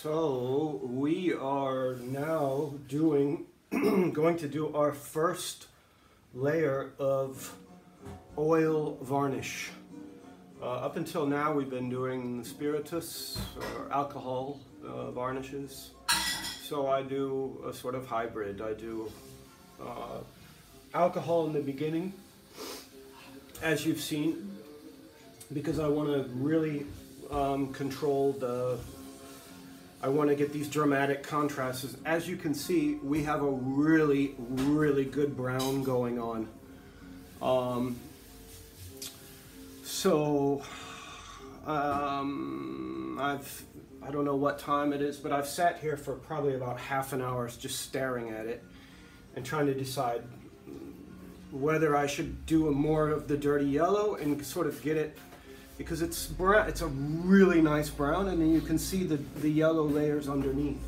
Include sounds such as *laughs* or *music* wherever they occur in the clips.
So we are now doing, *clears throat* going to do our first layer of oil varnish. Uh, up until now we've been doing spiritus or alcohol uh, varnishes. So I do a sort of hybrid. I do uh, alcohol in the beginning, as you've seen, because I want to really um, control the I want to get these dramatic contrasts. As you can see, we have a really, really good brown going on. Um, so, um, I've, I don't know what time it is, but I've sat here for probably about half an hour just staring at it and trying to decide whether I should do a more of the dirty yellow and sort of get it because it's brown, it's a really nice brown and then you can see the, the yellow layers underneath.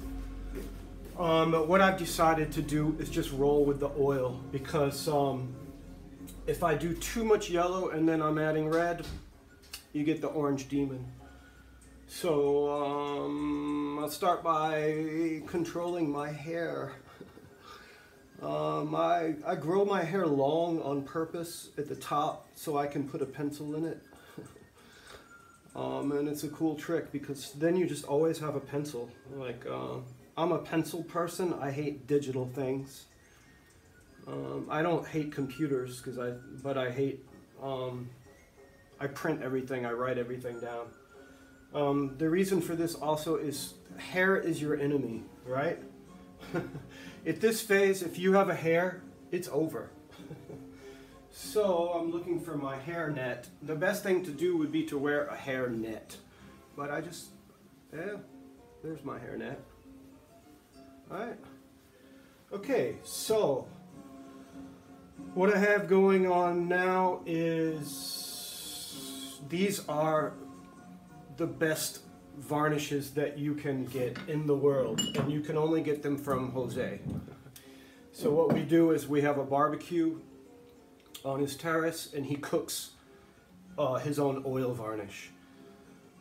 Um, what I've decided to do is just roll with the oil because um, if I do too much yellow and then I'm adding red, you get the orange demon. So um, I'll start by controlling my hair. *laughs* Um, I, I grow my hair long on purpose at the top so I can put a pencil in it. Um, and it's a cool trick because then you just always have a pencil. Like, uh, I'm a pencil person. I hate digital things. Um, I don't hate computers because I, but I hate, um, I print everything. I write everything down. Um, the reason for this also is hair is your enemy, right? *laughs* At this phase, if you have a hair, it's over. So I'm looking for my hair net. The best thing to do would be to wear a hair net. But I just, yeah, there's my hair net. Alright. Okay, so what I have going on now is these are the best varnishes that you can get in the world and you can only get them from Jose. So what we do is we have a barbecue on his terrace and he cooks uh, his own oil varnish.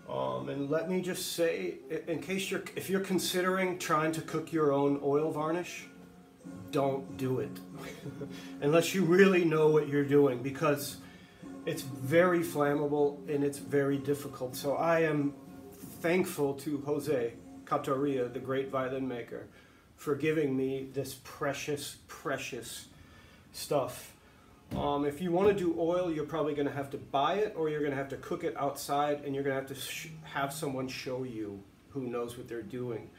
Um, and let me just say, in case you're, if you're considering trying to cook your own oil varnish, don't do it. *laughs* Unless you really know what you're doing because it's very flammable and it's very difficult. So I am thankful to Jose Catoria, the great violin maker, for giving me this precious, precious stuff. Um, if you want to do oil, you're probably going to have to buy it or you're going to have to cook it outside and you're going to have to have someone show you who knows what they're doing.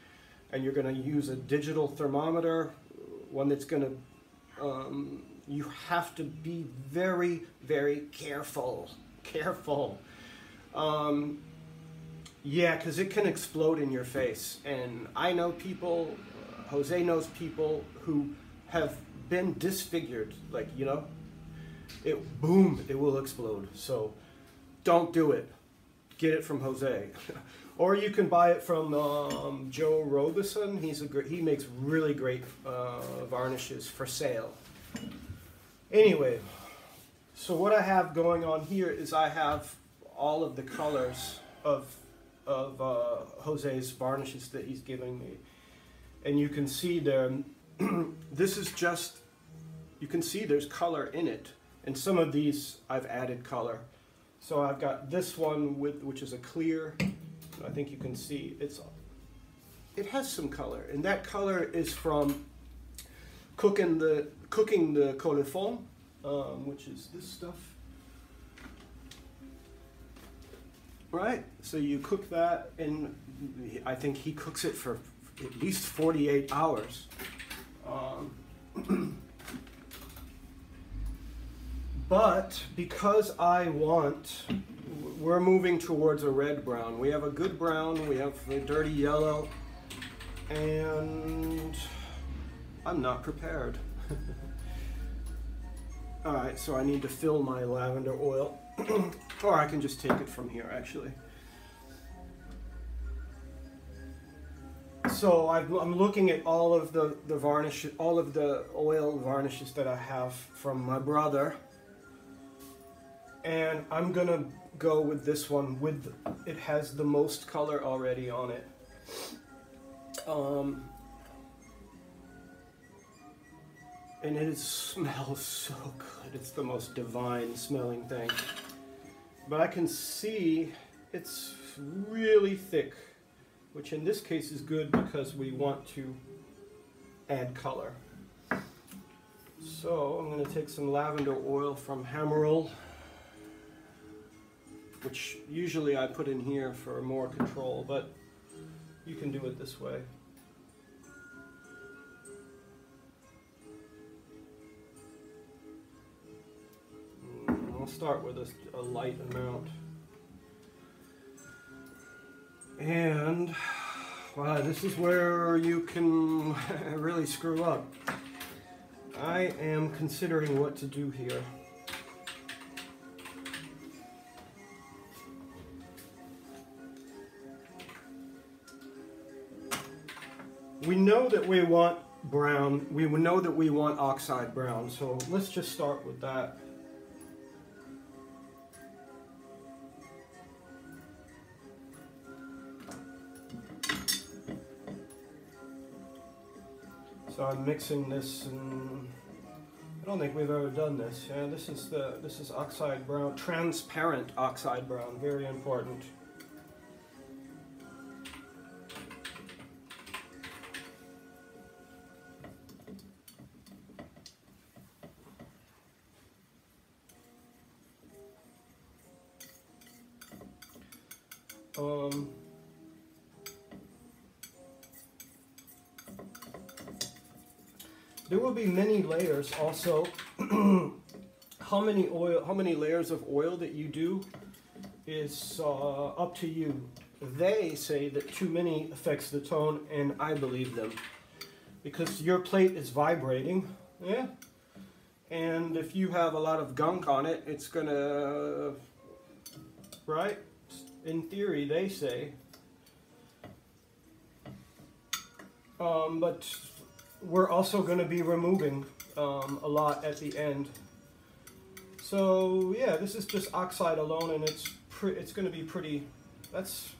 And you're going to use a digital thermometer, one that's going to, um, you have to be very, very careful. Careful. Um, yeah, because it can explode in your face. And I know people, Jose knows people who have been disfigured, like, you know, it boom, it will explode. So don't do it. Get it from Jose. *laughs* or you can buy it from um, Joe Robson. He's a great, he makes really great uh, varnishes for sale. Anyway, so what I have going on here is I have all of the colors of, of uh, Jose's varnishes that he's giving me. And you can see there, *clears throat* this is just, you can see there's color in it. And some of these I've added color. So I've got this one with which is a clear. I think you can see it's it has some color, and that color is from cooking the cooking the colifon, um, which is this stuff. Right. So you cook that, and I think he cooks it for at least 48 hours. But because I want, we're moving towards a red brown. We have a good brown, we have a dirty yellow, and I'm not prepared. *laughs* All right, so I need to fill my lavender oil, *clears throat* or I can just take it from here actually. So i am looking at all of the, the varnish, all of the oil varnishes that I have from my brother and I'm gonna go with this one with it has the most color already on it Um, and it *laughs* smells so good. It's the most divine smelling thing. But I can see it's really thick, which in this case is good because we want to add color. So I'm going to take some lavender oil from Hammerl, which usually I put in here for more control, but you can do it this way. Mm, I'll start with a, a light amount. And wow, this is where you can *laughs* really screw up. I am considering what to do here. We know that we want brown, we know that we want oxide brown, so let's just start with that. So I'm mixing this and I don't think we've ever done this. Yeah, this is the this is oxide brown, transparent oxide brown, very important. Um, there will be many layers also. *clears throat* how many oil, how many layers of oil that you do is uh, up to you. They say that too many affects the tone, and I believe them because your plate is vibrating. Yeah. And if you have a lot of gunk on it, it's gonna, right? In theory, they say. Um, but we're also going to be removing um, a lot at the end. So yeah, this is just oxide alone, and it's it's going to be pretty. That's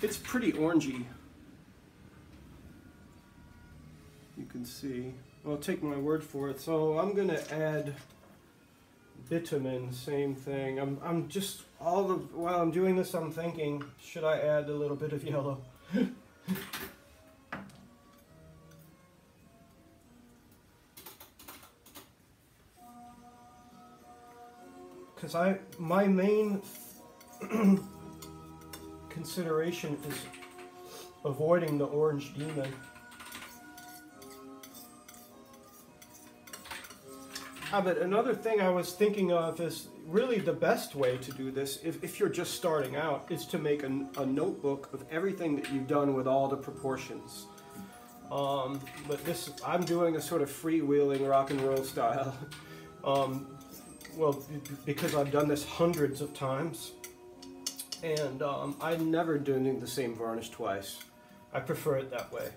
it's pretty orangey. You can see. Well, take my word for it. So I'm going to add bitumen, same thing. I'm, I'm just, all the, while I'm doing this, I'm thinking, should I add a little bit of yellow? *laughs* Because I, my main *clears throat* consideration is avoiding the orange demon. Ah, but another thing I was thinking of is really the best way to do this, if, if you're just starting out, is to make a, a notebook of everything that you've done with all the proportions. Um, but this, I'm doing a sort of freewheeling rock and roll style. *laughs* Um, well, because I've done this hundreds of times, and um, I'm never doing the same varnish twice. I prefer it that way.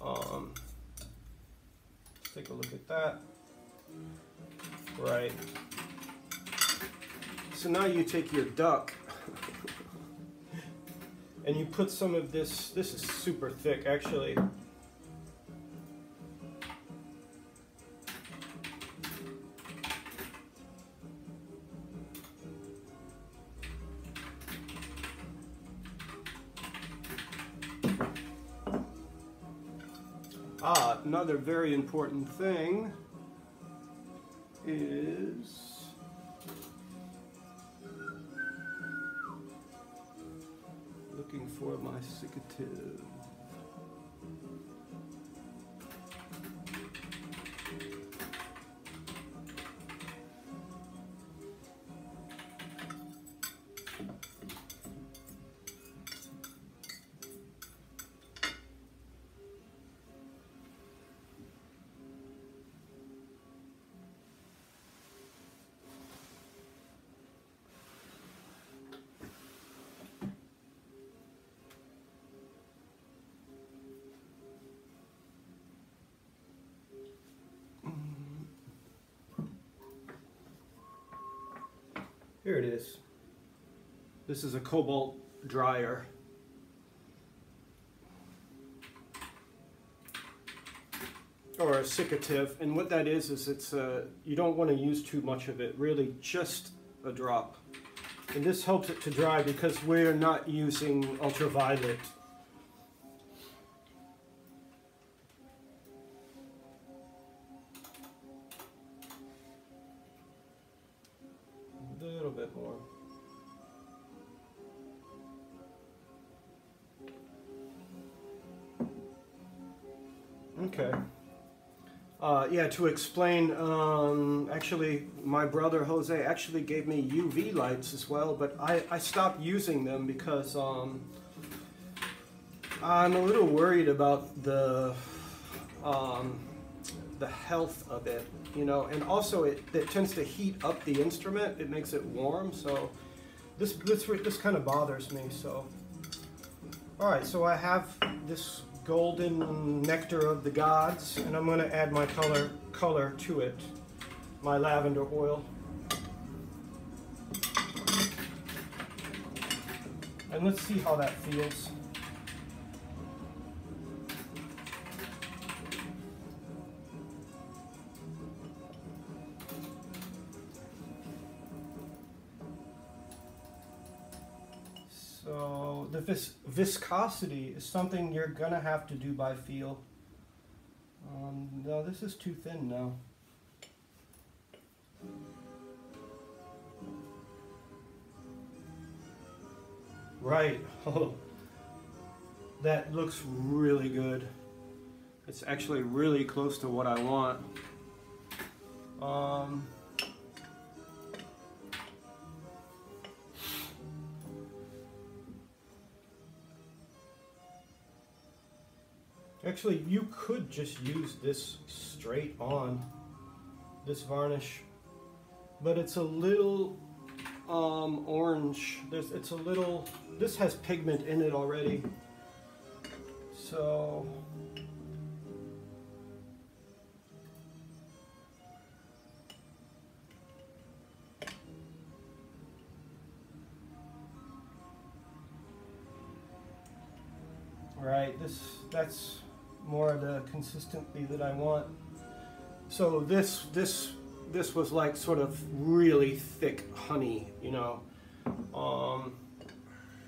Um, take a look at that. Right. So now you take your duck *laughs* and you put some of this, this is super thick actually. Ah, another very important thing is looking for my siccative. Here it is. This is a cobalt dryer. Or a siccative, and what that is is it's uh, you don't want to use too much of it. Really, just a drop. And this helps it to dry because we're not using ultraviolet yeah, to explain, um, actually, my brother Jose actually gave me UV lights as well, but I, I stopped using them because um, I'm a little worried about the um, the health of it, you know, and also it, it tends to heat up the instrument. It makes it warm, so this this this kind of bothers me. So, all right, so I have this golden nectar of the gods, and I'm going to add my color color to it, my lavender oil. And let's see how that feels. Vis viscosity is something you're gonna have to do by feel. Um, no, this is too thin now. Right. Oh, *laughs* that looks really good. It's actually really close to what I want. Um, Actually, you could just use this straight on, this varnish, but it's a little um, orange. There's, it's a little, this has pigment in it already. So, right, this, that's more of the consistency that I want. So this this this was like sort of really thick honey, you know, um,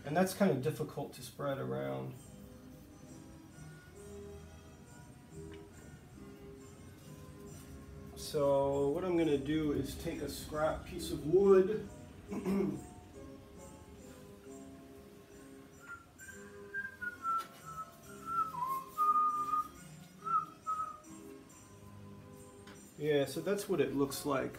and that's kind of difficult to spread around. So what I'm going to do is take a scrap piece of wood Yeah, so that's what it looks like.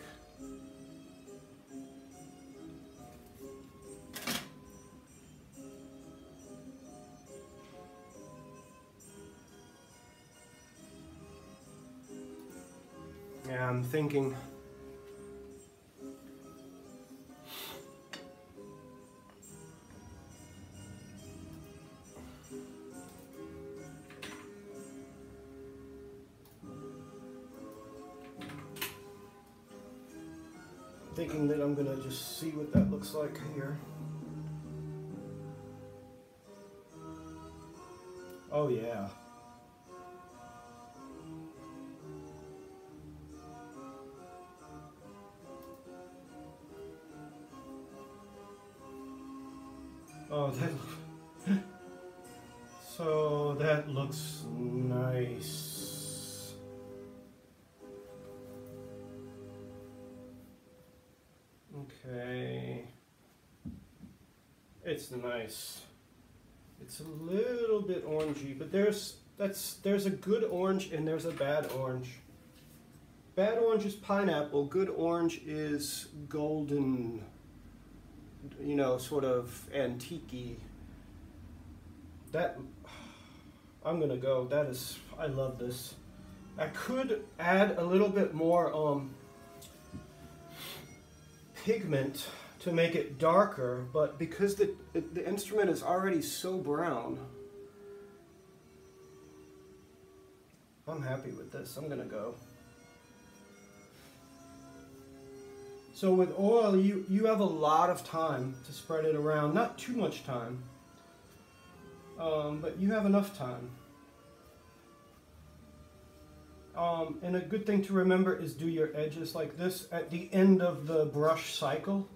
Yeah, I'm thinking just see what that looks like here. Oh yeah. Oh, that. *laughs* so that looks nice. It's nice. It's a little bit orangey, but there's that's there's a good orange and there's a bad orange. Bad orange is pineapple, good orange is golden, you know, sort of antique That, I'm gonna go, that is, I love this. I could add a little bit more um, pigment to make it darker, but because the, the instrument is already so brown, I'm happy with this. I'm gonna go. So with oil, you, you have a lot of time to spread it around. Not too much time, um, but you have enough time. Um, and a good thing to remember is do your edges like this at the end of the brush cycle.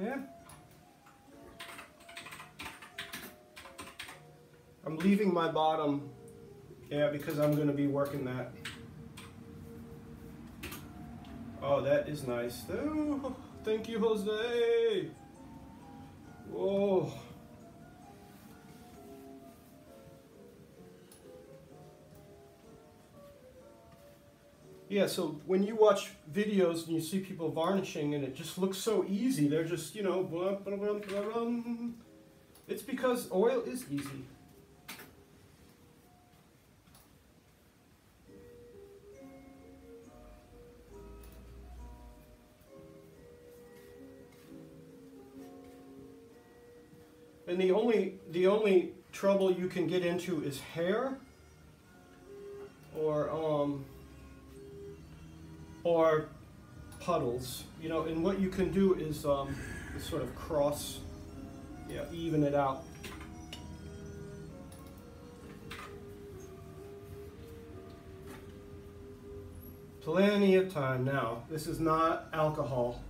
Yeah. I'm leaving my bottom, yeah, because I'm going to be working that. Oh, that is nice. Oh, thank you, Jose. Whoa. Yeah, so when you watch videos and you see people varnishing and it just looks so easy, they're just, you know, blah, blah, blah, it's because oil is easy. And the only the only trouble you can get into is hair or um or puddles. You know, and what you can do is um sort of cross yeah, even it out. Plenty of time now. This is not alcohol.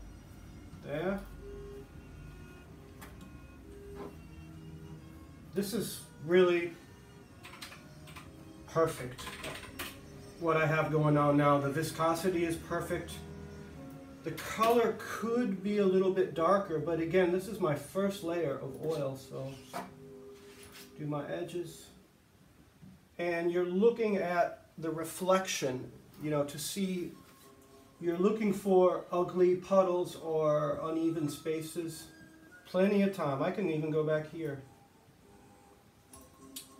There. this is really perfect what I have going on now. The viscosity is perfect. The color could be a little bit darker, but again, this is my first layer of oil, so do my edges. And you're looking at the reflection, you know, to see, you're looking for ugly puddles or uneven spaces. Plenty of time. I can even go back here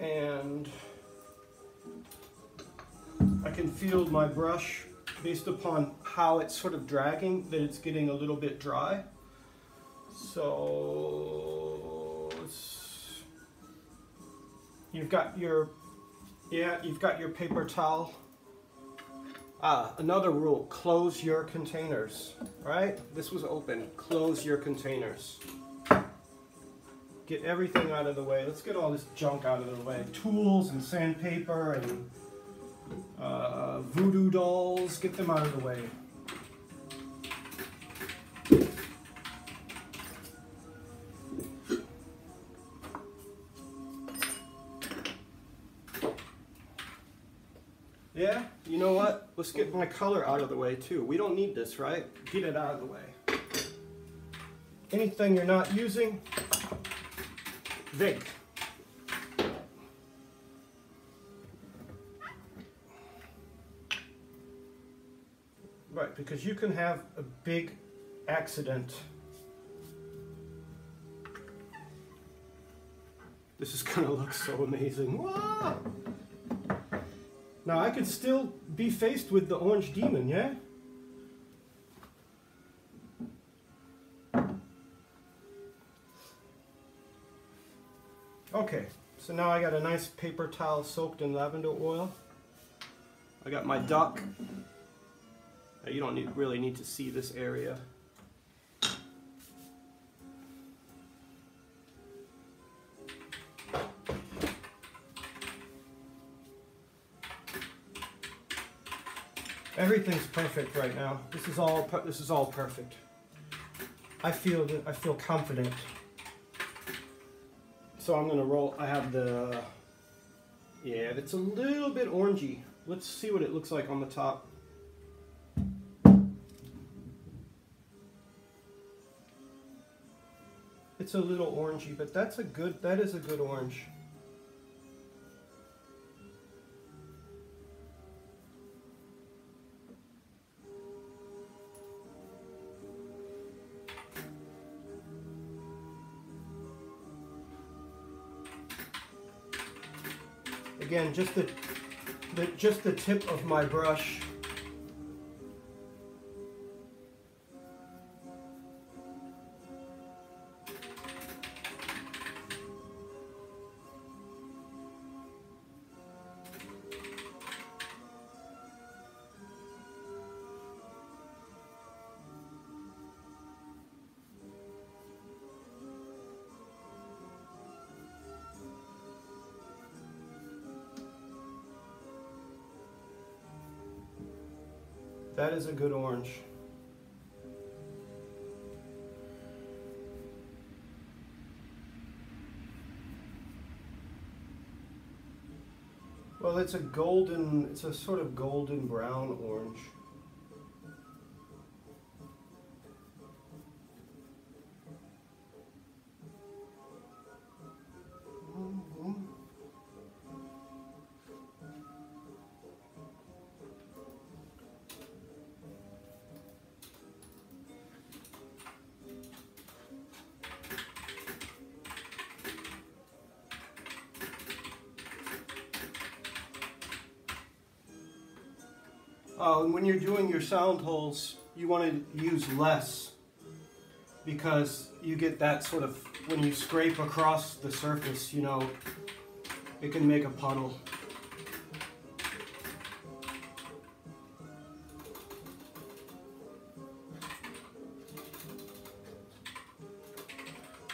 and I can feel my brush based upon how it's sort of dragging that it's getting a little bit dry so you've got your yeah you've got your paper towel ah another rule close your containers right this was open close your containers get everything out of the way. Let's get all this junk out of the way. Tools and sandpaper and uh, voodoo dolls, get them out of the way. Yeah, you know what? Let's get my color out of the way too. We don't need this, right? Get it out of the way. Anything you're not using, Vic. Because you can have a big accident. This is gonna look so amazing. Wow! Now I could still be faced with the orange demon, yeah? Okay, so now I got a nice paper towel soaked in lavender oil. I got my duck. Now you don't need, really need to see this area. Everything's perfect right now. This is all this is all perfect. I feel I feel confident. So I'm gonna roll, I have the, yeah, it's a little bit orangey. Let's see what it looks like on the top. It's a little orangey, but that's a good, that is a good orange. again, just the, the, just the tip of my brush. Is a good orange. Well, it's a golden, it's a sort of golden brown orange. Uh, when you're doing your sound holes, you want to use less because you get that sort of when you scrape across the surface, you know, it can make a puddle.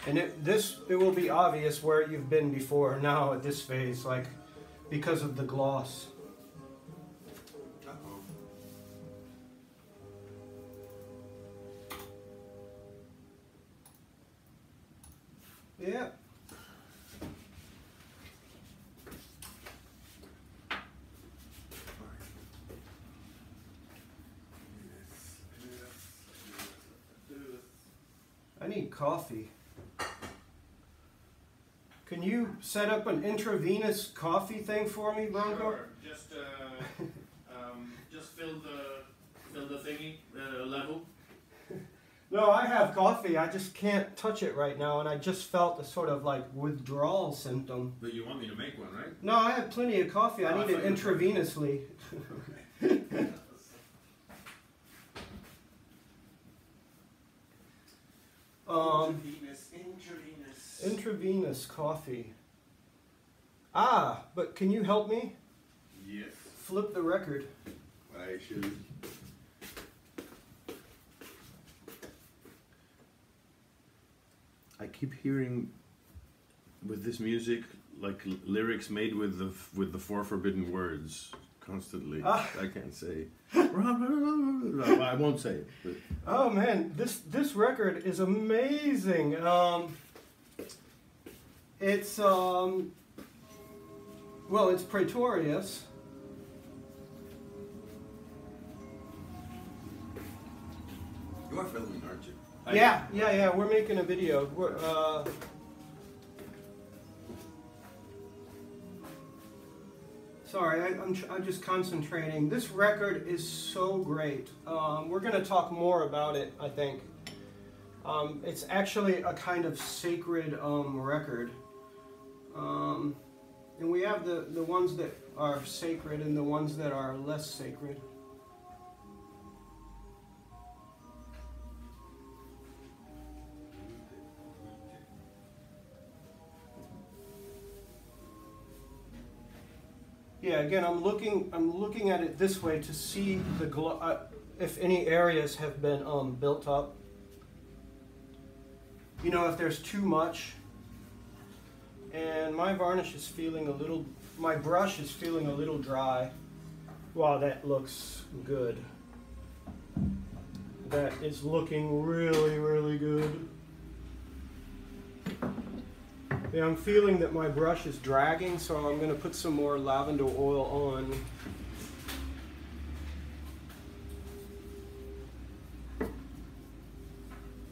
And it, this, it will be obvious where you've been before now at this phase, like because of the gloss. Need coffee. Can you set up an intravenous coffee thing for me, Bronco? Sure. Just uh, *laughs* um, just fill the fill the thingy uh, level. *laughs* No, I have coffee. I just can't touch it right now, and I just felt a sort of like withdrawal symptom. But you want me to make one, right? No, I have plenty of coffee. I Oh, I need it thought you were- intravenously. *laughs* Um, intravenous, intravenous coffee. Ah, but can you help me yes, flip the record? I should. I keep hearing with this music like lyrics made with the f- with the four forbidden words constantly. Ah. I can't say. *laughs* I won't say it. But Oh man, this this record is amazing. Um, it's um, well, it's Praetorius. you are filming, aren't you? Yeah, yeah, yeah. We're making a video. We're, uh, sorry, I, I'm, tr- I'm just concentrating. This record is so great. Um, we're going to talk more about it, I think. Um, it's actually a kind of sacred um, record. Um, and we have the, the ones that are sacred and the ones that are less sacred. Yeah, again, I'm looking. I'm looking at it this way to see the uh, if any areas have been um, built up. You know, if there's too much. And my varnish is feeling a little. My brush is feeling a little dry. Wow, that looks good. That is looking really, really good. Yeah, I'm feeling that my brush is dragging, so I'm going to put some more lavender oil on.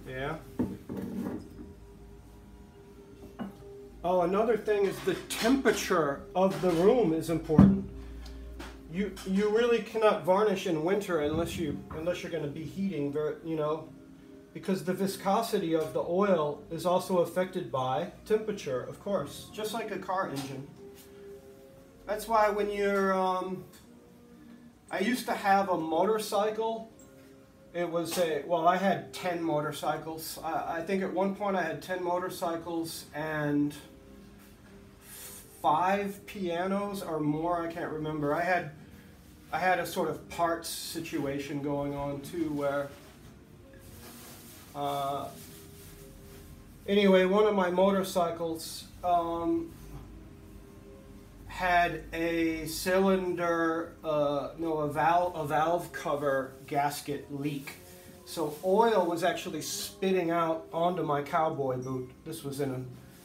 Yeah. Oh, another thing is the temperature of the room is important. You you really cannot varnish in winter unless you unless you're going to be heating, very, you know, because the viscosity of the oil is also affected by temperature, of course, just like a car engine. That's why when you're, um, I used to have a motorcycle. It was a, well, I had 10 motorcycles. I, I think at one point I had 10 motorcycles and five pianos or more, I can't remember. I had, I had a sort of parts situation going on too where uh, anyway, one of my motorcycles um, had a cylinder, uh, no, a valve, a valve cover gasket leak. So oil was actually spitting out onto my cowboy boot. This was in a,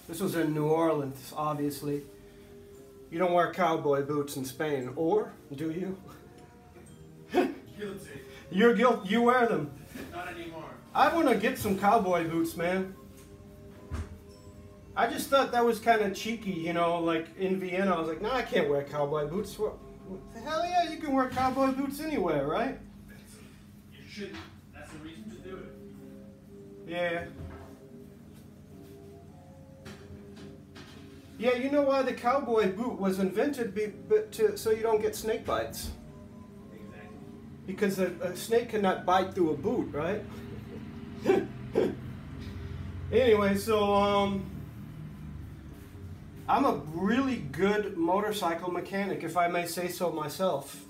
this was in New Orleans, obviously. You don't wear cowboy boots in Spain, or do you? *laughs* Guilty. You're guilty. You wear them. Not anymore. I want to get some cowboy boots, man. I just thought that was kind of cheeky, you know, like in Vienna. I was like, no, I can't wear cowboy boots. The hell yeah, you can wear cowboy boots anywhere, right? You should. That's the reason to do it. Yeah. Yeah, you know why the cowboy boot was invented, be, but to, so you don't get snake bites. Exactly. Because a, a snake cannot bite through a boot, right? *laughs* anyway, so um, I'm a really good motorcycle mechanic, if I may say so myself.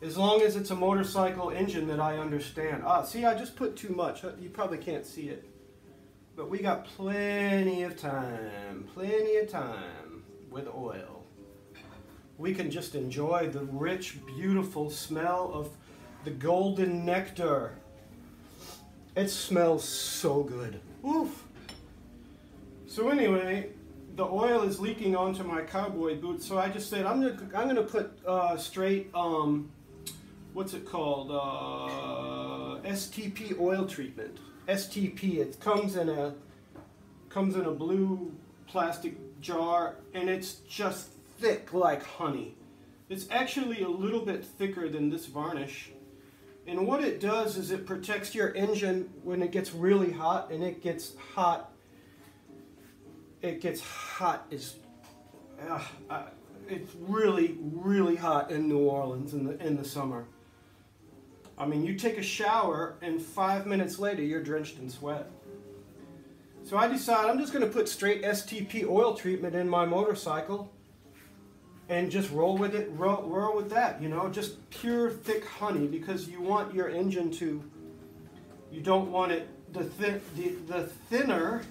As long as it's a motorcycle engine that I understand. Ah, see, I just put too much. Uh, You probably can't see it. But we got plenty of time, plenty of time with oil. We can just enjoy the rich, beautiful smell of the golden nectar. It smells so good. Oof. So anyway, the oil is leaking onto my cowboy boots. So I just said I'm gonna I'm gonna put uh, straight um, what's it called uh, STP oil treatment. STP. It comes in a comes in a blue plastic jar and it's just thick like honey. It's actually a little bit thicker than this varnish. And what it does is it protects your engine when it gets really hot, and it gets hot. It gets hot as, uh, uh, it's really, really hot in New Orleans in the in the summer. I mean, you take a shower, and five minutes later, you're drenched in sweat. So I decide I'm just going to put straight STP oil treatment in my motorcycle and just roll with it, roll, roll with that, you know, just pure thick honey because you want your engine to, you don't want it, the, thin, the, the thinner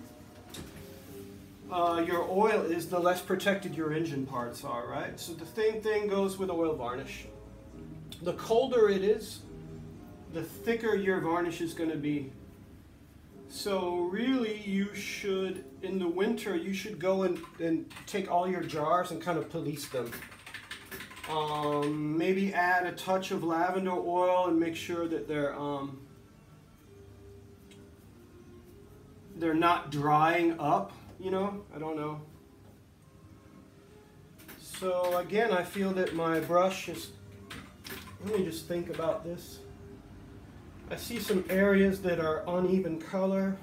uh, your oil is, the less protected your engine parts are, right? So the same thing goes with oil varnish. The colder it is, the thicker your varnish is going to be. So really, you should in the winter you should go and, and take all your jars and kind of police them. Um, maybe add a touch of lavender oil and make sure that they're um, they're not drying up. You know, I don't know. So again, I feel that my brush is. Let me just think about this. I see some areas that are uneven color.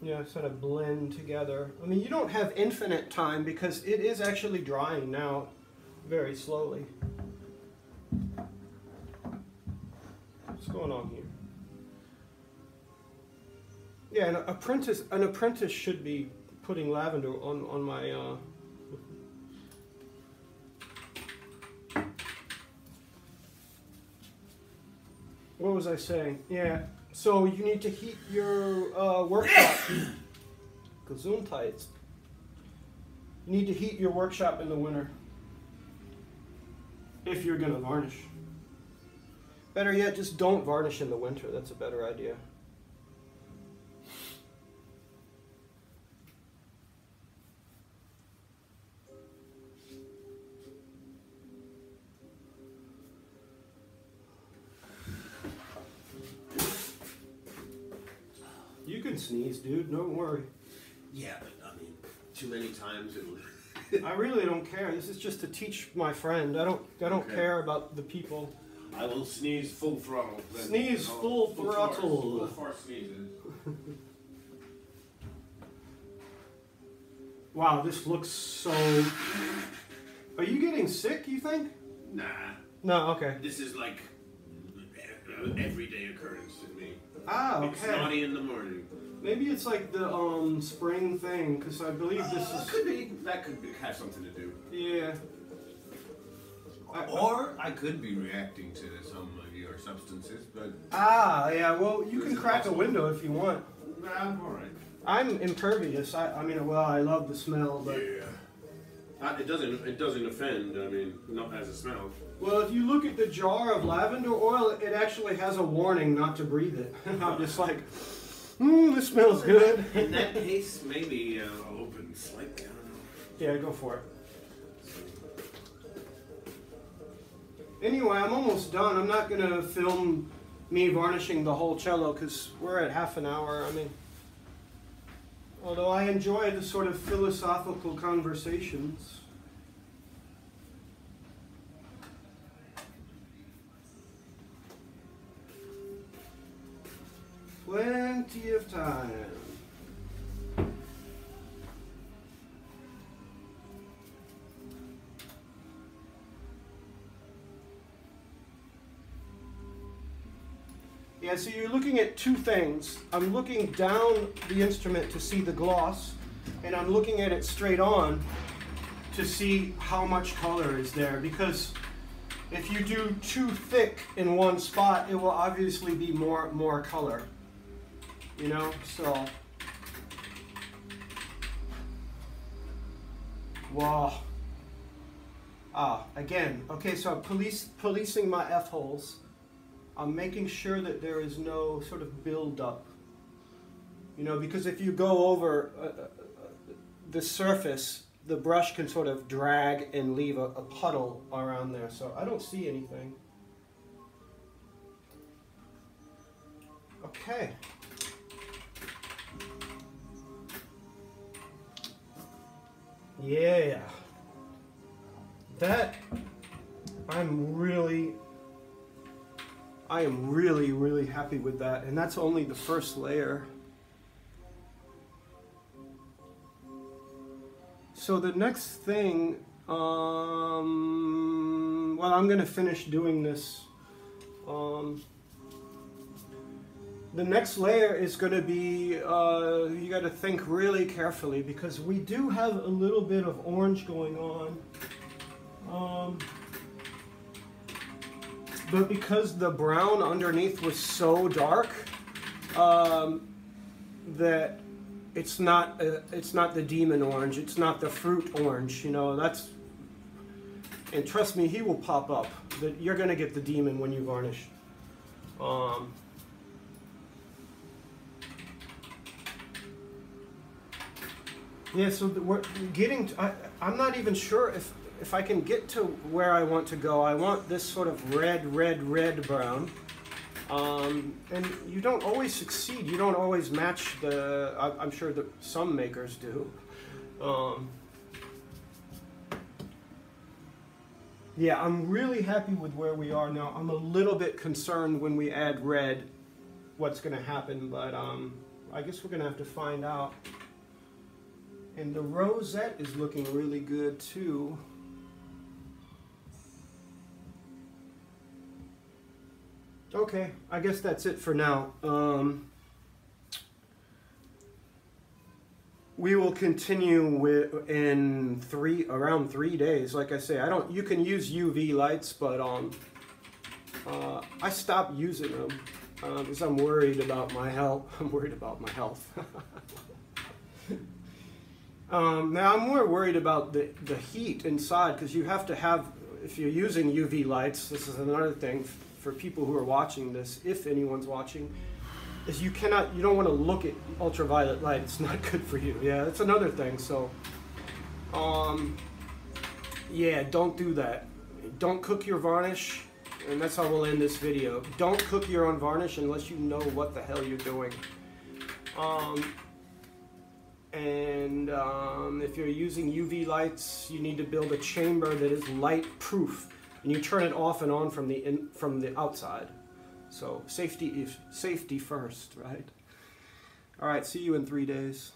Yeah, sort of blend together. I mean, you don't have infinite time because it is actually drying now very slowly. What's going on here? Yeah, an apprentice an apprentice should be putting lavender on on my uh, what was I saying? Yeah. So you need to heat your uh, workshop. *coughs* Gesundheit. You need to heat your workshop in the winter. If you're gonna varnish. Better yet, just don't varnish in the winter. That's a better idea. Can sneeze, dude. Don't worry. Yeah, but I mean, too many times it'll. *laughs* I really don't care. This is just to teach my friend. I don't. I don't Okay. care about the people. I will sneeze full throttle. then. Sneeze Oh, full Full throttle. force sneezes. *laughs* Wow, this looks so. Are you getting sick? You think? Nah, No. Okay. this is like everyday occurrence in me. Ah. okay. It's naughty in the morning. Maybe it's like the um spring thing because I believe this Uh, is. could be. That could be, have something to do. Yeah. I- Or I could be reacting to some of your substances, but Ah, yeah. Well, you can it crack a window if you want. nah, I'm all right. I'm impervious. I, I mean, well, I love the smell, but Yeah. Uh, it doesn't. It doesn't offend. I mean, not as a smell. well, if you look at the jar of lavender oil, it actually has a warning not to breathe it. *laughs* I'm just like, mm, this smells good. In that case, maybe uh, I'll open slightly. I don't know. Yeah, go for it. Anyway, I'm almost done. I'm not gonna film me varnishing the whole cello because we're at half an hour. I mean, although I enjoy the sort of philosophical conversations. Plenty of time. Yeah, so you're looking at two things. I'm looking down the instrument to see the gloss, and I'm looking at it straight on to see how much color is there. Because if you do too thick in one spot, it will obviously be more more color. You know, so. Wow. Ah, again. Okay, so I'm police policing my f holes. I'm making sure that there is no sort of buildup. You know, because if you go over uh, uh, uh, the surface, the brush can sort of drag and leave a, a puddle around there. So I don't see anything. Okay. Yeah. That, I'm really I am really, really happy with that. And that's only the first layer. So the next thing, um, well, I'm going to finish doing this. Um, the next layer is going to be, uh, you got to think really carefully because we do have a little bit of orange going on. Um, but because the brown underneath was so dark um, that it's not uh, it's not the demon orange it's not the fruit orange you know that's and trust me he will pop up that you're gonna get the demon when you varnish um, yeah so we're getting to, I, i'm not even sure if if I can get to where I want to go, I want this sort of red, red, red brown. Um, and you don't always succeed. You don't always match the. I, I'm sure that some makers do. Um, yeah, I'm really happy with where we are now. I'm a little bit concerned when we add red, what's going to happen, but um, I guess we're going to have to find out. And the rosette is looking really good too. Okay, I guess that's it for now. Um, we will continue with in three around three days. Like I say, I don't. You can use UV lights, but um, uh, I stopped using them uh, because *laughs* I'm worried about my health. I'm worried about my health. Um, now I'm more worried about the the heat inside because you have to have. If you're using UV lights, this is another thing for people who are watching this, if anyone's watching, is you cannot, you don't want to look at ultraviolet light. It's not *laughs* good for you. Yeah, that's another thing. So, um, yeah, don't do that. Don't cook your varnish, and that's how we'll end this video. Don't cook your own varnish unless you know what the hell you're doing. Um, and um, if you're using UV lights, you need to build a chamber that is light proof and you turn it off and on from the in, from the outside. So safety is safety first, right? All right, see you in three days.